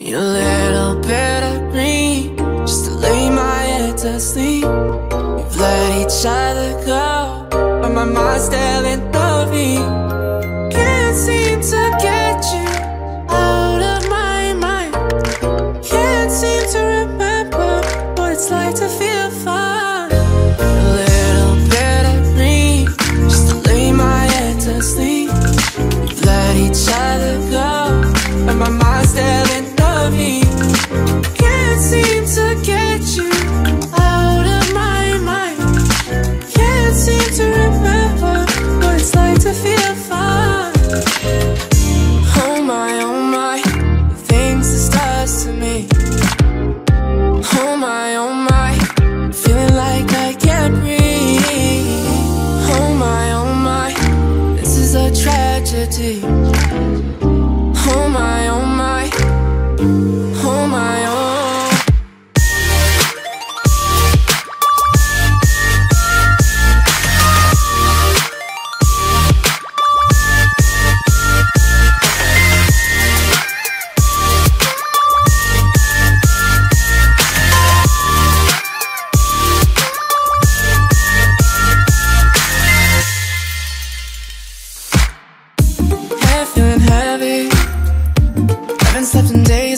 Need a little bit of green just to lay my head to sleep. We've let each other go, but my mind's still in the beat. haven't slept in days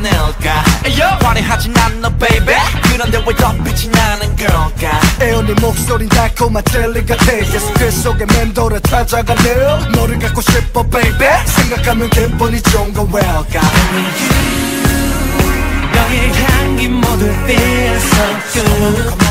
꺼낼까 에요 화려하진 않아 baby. 그런데 왜더 빛이 나는 걸까? 에어 네 목소린 달콤한 젤리 같아. 예스 그 속에 맴돌아 찾아가네요 너를 갖고 싶어 baby. 생각하면 기분이 좋은 건 왜일까 너의 향기 모두 feel so good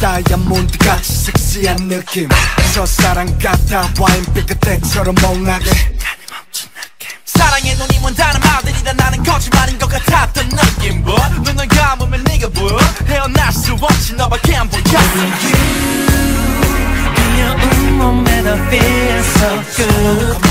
다이아몬드같이 섹시한 느낌. 첫사랑 같아 와인빛 그때처럼 멍하게. 사랑의 눈이 먼다는 말들이다. 나는 거짓말인 것 같았던 느낌. 뭐? 눈을 감으면 네가 보여 헤어날 수 없지 너밖에 안 보여. 귀여운 몸에 I feel so good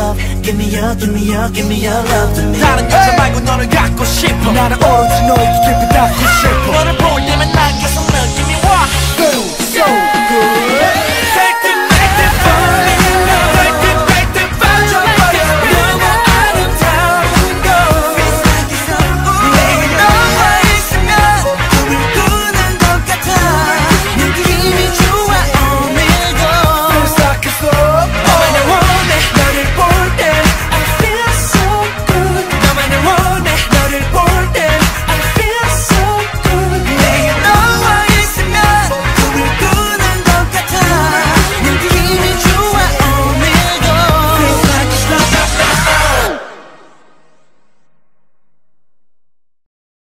love Give me your, give me your, give me your love to me 다른 여자 말고 너를 갖고 싶어 나는 오로지 너에게 깊이 닿고 싶어 너를 보려면 난 계속